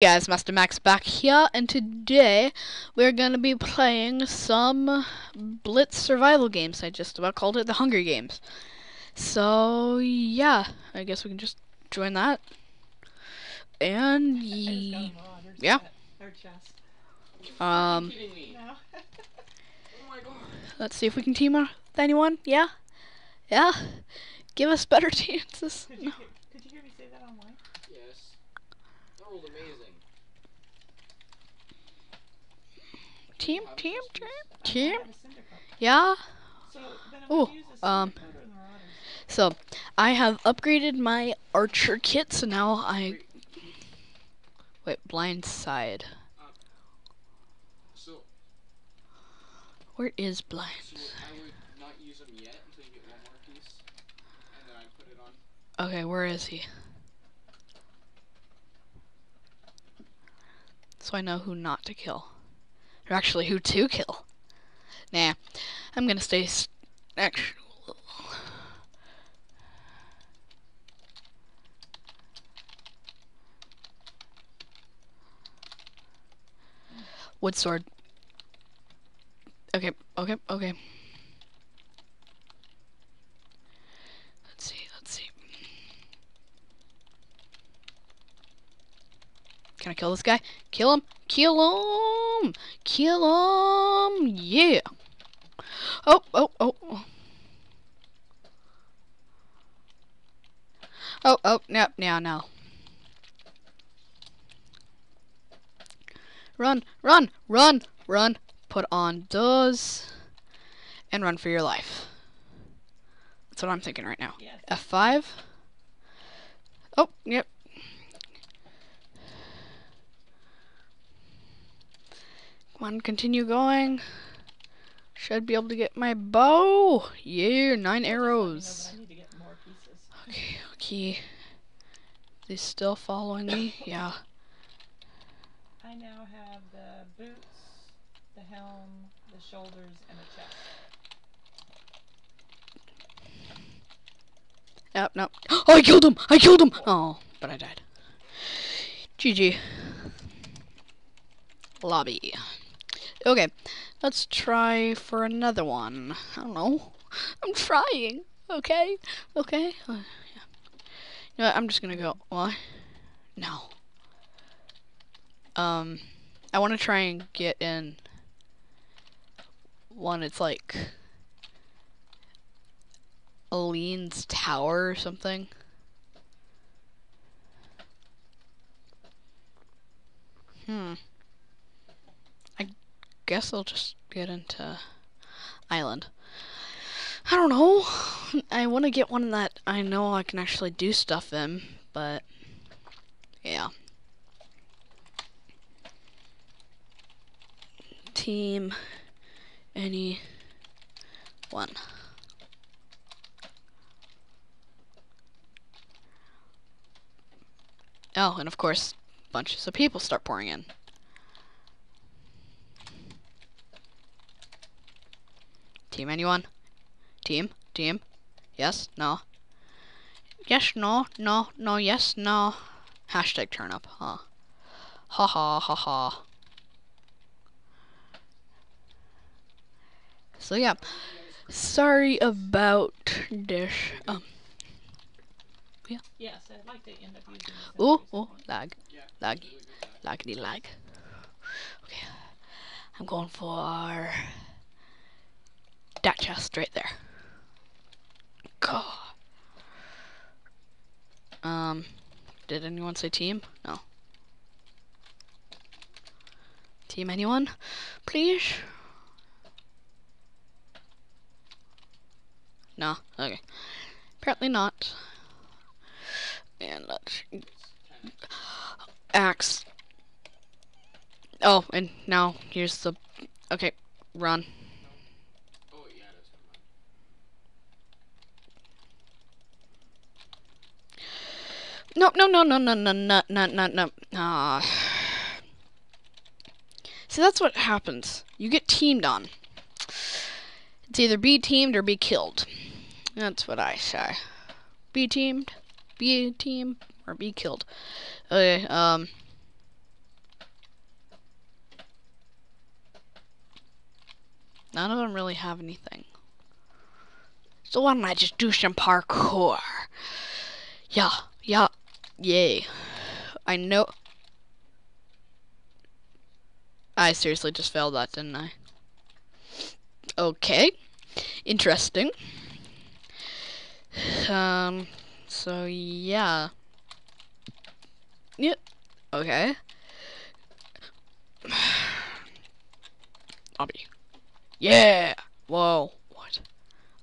guys, Master Max back here, and today we're gonna be playing some Blitz survival games. I just about called it the Hunger Games. So yeah, I guess we can just join that. And ye yeah. Um, let's see if we can team up with anyone. Yeah, yeah. Give us better chances. Could you, hear, could you hear me say that online? Yes. That was amazing. team, team, team, team. Yeah. Oh, um. So, I have upgraded my archer kit, so now I... Wait, blind side. Where is blind Okay, where is he? So I know who not to kill. Or actually, who to kill. Nah, I'm gonna stay... actual... Wood sword. Okay, okay, okay. Let's see, let's see. Can I kill this guy? Kill him! Kill him! Kill him! Yeah! Oh, oh, oh. Oh, oh, no, now, now. Run, run, run, run. Put on doors. And run for your life. That's what I'm thinking right now. Yes. F5. Oh, yep. Come on, continue going. Should be able to get my bow. Yeah, nine Just let me know, arrows. but I need to get more pieces. Okay, okay. They still following me? Yeah. I now have the boots, the helm, the shoulders, and the chest. Yep, no. Oh, I killed him! I killed him! Oh, but I died. GG. Lobby. Okay, let's try for another one. I don't know. I'm trying. Okay? Okay? Uh, yeah. You know what, I'm just gonna go. Why? No. Um, I want to try and get in one. It's like Aline's tower or something. Hmm. Guess I'll just get into Island. I don't know. I want to get one that I know I can actually do stuff in, but yeah. Team any one. Oh, and of course, bunches of people start pouring in. Team anyone? Team? Team? Yes? No? Yes, no, no, no, yes, no. Hashtag turn up, huh? Ha ha ha ha. So yeah, sorry about this. Um, Yes, I'd like to end up using oh, oh, lag, Yeah. lag, Really laggy lag. Okay, I'm going for that chest right there. God. Um, did anyone say team? No. Team anyone? Please? No? Okay. Apparently not. And let's axe. Oh, and now here's the. Okay, run. No, no, no, no, no, no, no, no, no, no. Ah. See, that's what happens. You get teamed on. It's either be teamed or be killed. That's what I say. Be teamed, be team, or be killed. Okay, um... None of them really have anything. So why don't I just do some parkour? Yeah, yeah, yay. I know. I seriously just failed that, didn't I? Okay. Interesting. Um, so yeah. Yep. Okay. Lobby. Yeah! Whoa.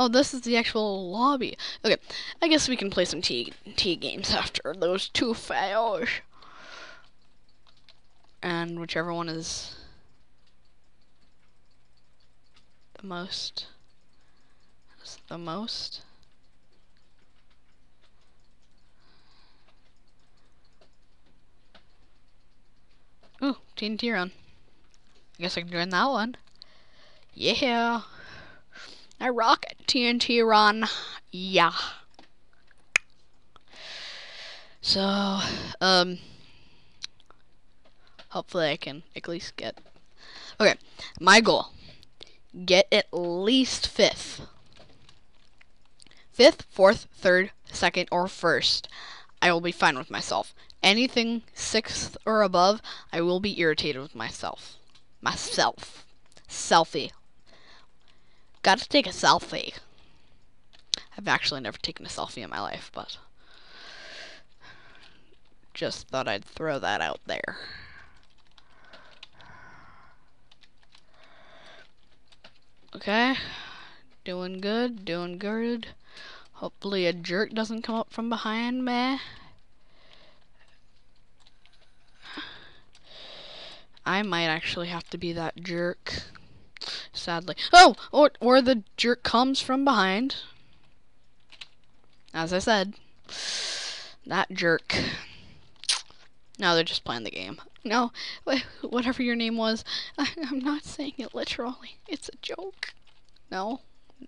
Oh, this is the actual lobby. Okay. I guess we can play some T, T games after those two fails. And whichever one is the most. Is the most. Ooh, TNT run. I guess I can join that one. Yeah. I rock. TNT run. Yeah. So, um, hopefully I can at least get. Okay, my goal get at least fifth. Fifth, fourth, third, second, or first. I will be fine with myself. Anything sixth or above, I will be irritated with myself. Myself. Selfie. Gotta take a selfie. I've actually never taken a selfie in my life, but just thought I'd throw that out there. Okay. Doing good, doing good. Hopefully a jerk doesn't come up from behind me. I might actually have to be that jerk. Sadly. Oh! Or, or the jerk comes from behind. As I said. That jerk. No, they're just playing the game. No, whatever your name was, I, I'm not saying it literally. It's a joke. No,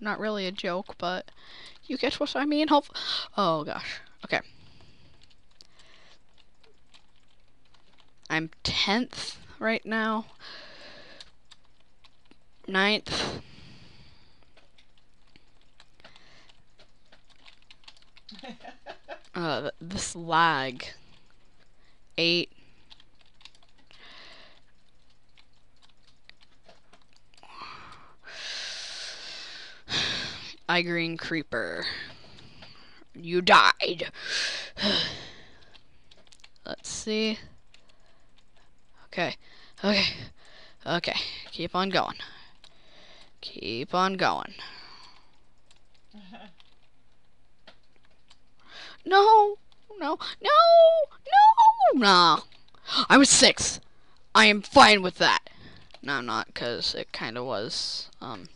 not really a joke, but you get what I mean. Hope. Oh gosh. Okay. I'm tenth right now. Ninth. uh, this lag. Eight. I green creeper. You died. Let's see. Okay. Okay. Okay. Keep on going. Keep on going. No! No! No! No! nah. I was six. I am fine with that. No, I'm not, because it kind of was, um,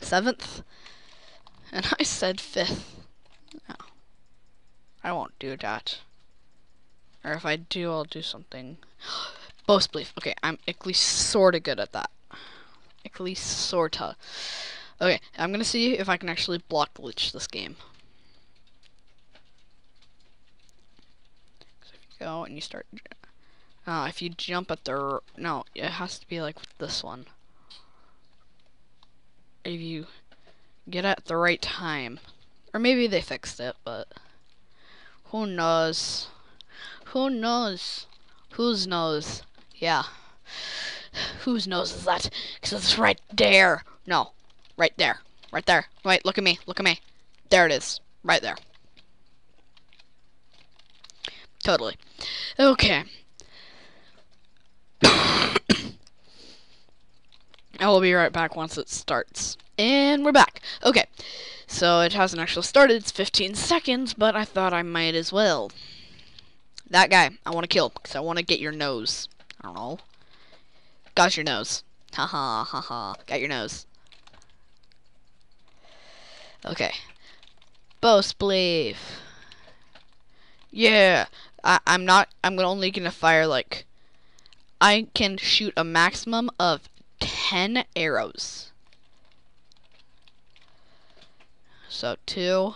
seventh. And I said fifth. No. I won't do that. Or if I do, I'll do something. Bow Spleef. Okay, I'm at least sorta good at that. At least sorta. Okay, I'm gonna see if I can actually block glitch this game. So if you go and you start, uh, if you jump at the, no, it has to be like this one. If you get at the right time, or maybe they fixed it, but who knows? Who knows? Whose knows? Yeah. Whose nose is that? Because it's right there. No. Right there. Right there. Wait, look at me. Look at me. There it is. Right there. Totally. Okay. I will be right back once it starts. And we're back. Okay. So it hasn't actually started. It's 15 seconds, but I thought I might as well. That guy, I want to kill because I want to get your nose. I don't know. Got your nose. Ha ha ha ha. Got your nose. Okay. Bow Spleef. Yeah. I, I'm not. I'm only gonna fire like. I can shoot a maximum of 10 arrows. So two.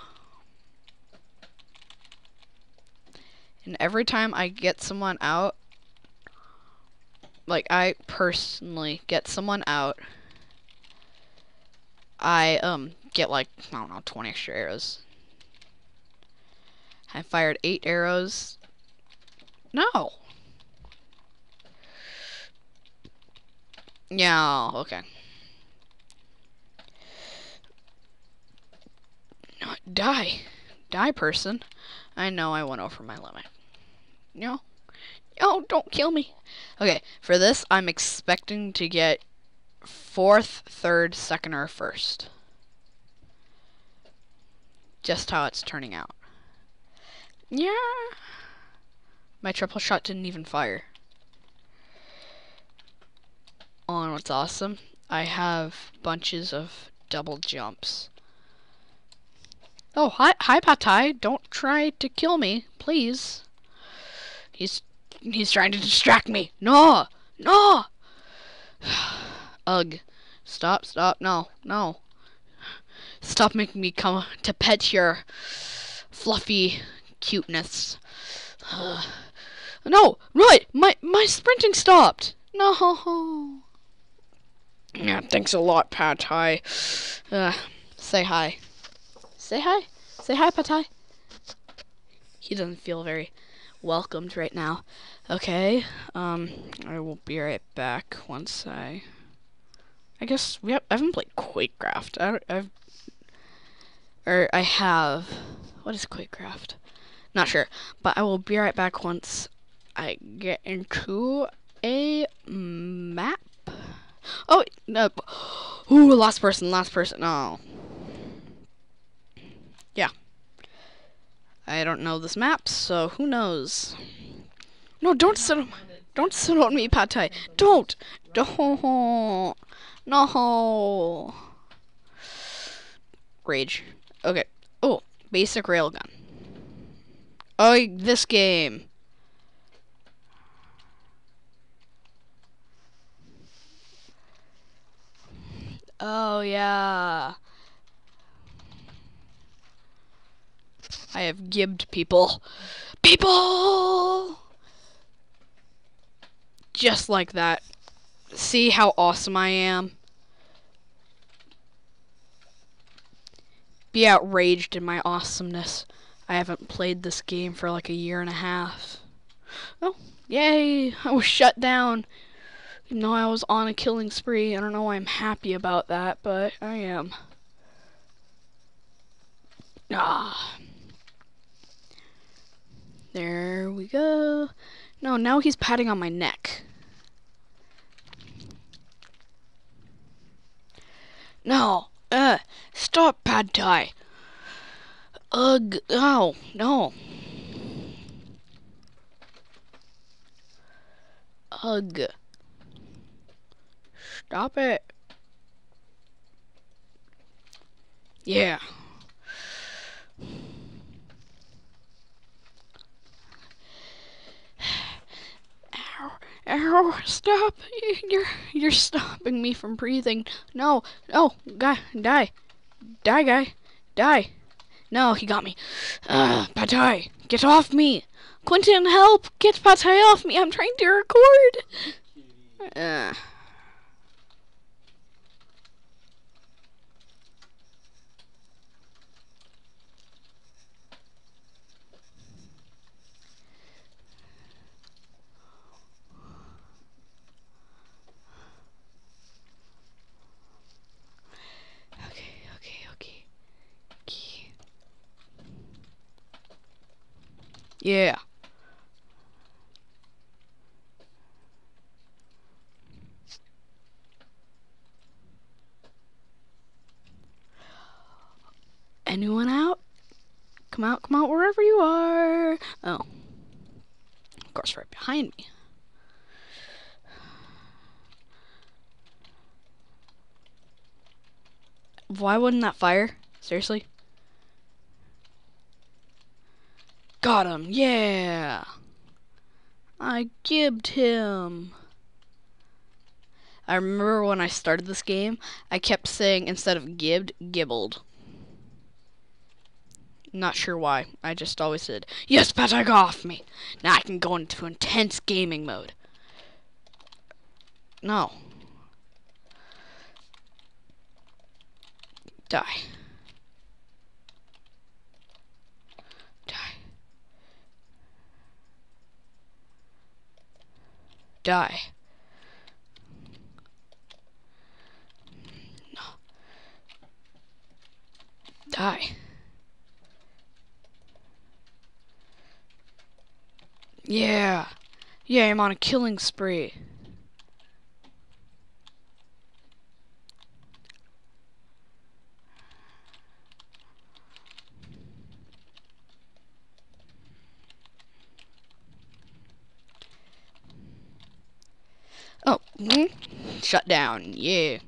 And every time I get someone out, like I personally get someone out I um get like I don't know 20 extra arrows. I fired eight arrows. No. Yeah. Okay. Die, die, person. I know I went over my limit. No. No, don't kill me. Okay, for this, I'm expecting to get fourth, third, second, or first. Just how it's turning out. Yeah. My triple shot didn't even fire. Oh, and what's awesome? I have bunches of double jumps. Oh, hi, hi, Patai. Don't try to kill me, please. He's he's trying to distract me. No, no. Ugh. Stop, stop. No, no. Stop making me come to pet your fluffy cuteness. no, right. My my sprinting stopped. No. Yeah, thanks a lot, Patai. Uh, say hi. Say hi. Say hi, Patai. He doesn't feel very welcomed right now. Okay, um, I will be right back once I... I guess we have, I haven't played Quakecraft. I, I've... Or I have... What is Quakecraft? Not sure. But I will be right back once I get into a map. Oh, no. Ooh, last person, last person. Oh. Yeah. I don't know this map, so who knows? No, don't sit on, don't sit on me, Patai. Don't, don't, no. Rage. Okay. Oh, basic railgun. Oh, this game. Oh, yeah. I have gibbed people. People! Just like that. See how awesome I am? Be outraged in my awesomeness. I haven't played this game for like a year and a half. Oh, yay! I was shut down. Even though I was on a killing spree. I don't know why I'm happy about that, but I am. Ah. There we go. No, now he's patting on my neck. No. Uh, stop, Pad Thai. Ugh. Oh, no. Ugh. Stop it. Yeah. Ow, ow, stop. You're you're stopping me from breathing. No, no, guy, die. Die, guy. Die. No, he got me. Uh, Patai, get off me. Quentin, help! Get Patai off me. I'm trying to record. Uh. Okay, okay, okay. Okay. Yeah. Anyone out? Come out, come out wherever you are. Oh. Of course, right behind me. Why wouldn't that fire? Seriously? Got him, yeah! I gibbed him. I remember when I started this game, I kept saying instead of gibbed, gibbled. Not sure why. I just always said, Yes, Patai off me. Now I can go into intense gaming mode. No. Die. Die. No. Die. Yeah. Yeah, I'm on a killing spree. Oh, mm, shut down. Yeah.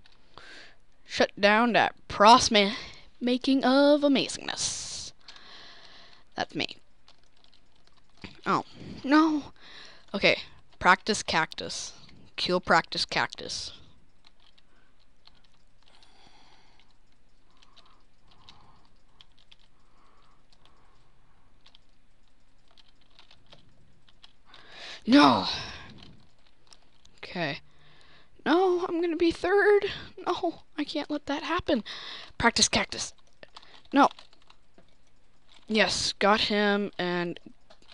Shut down that pros ma- making of amazingness. That's me. Oh, no. Okay, practice cactus. Kill practice cactus. No. Okay. No, I'm gonna be third. No, I can't let that happen. Practice cactus. No. Yes, got him, and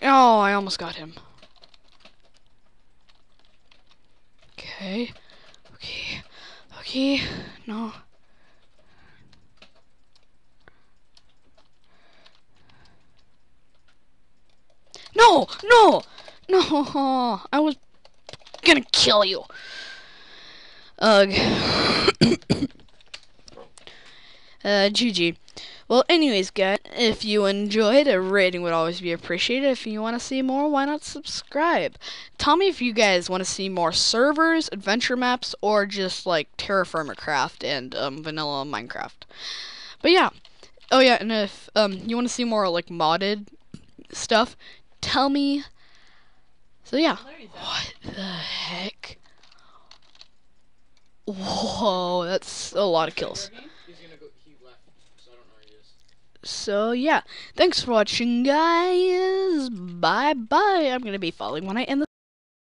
oh, I almost got him. Okay. Okay. Okay. No. No! No! No! I was gonna kill you. Ugh. uh, GG. Well, anyways, guys, if you enjoyed, a rating would always be appreciated. If you want to see more, why not subscribe? Tell me if you guys want to see more servers, adventure maps, or just like TerraFirmaCraft and um, vanilla Minecraft. But yeah. Oh yeah, and if um, you want to see more like modded stuff, tell me. So yeah. What the heck? Whoa, that's a lot of kills. Again? He's gonna go. He left, so I don't know where he is. So yeah, thanks for watching, guys. Bye bye. I'm gonna be falling when I end the.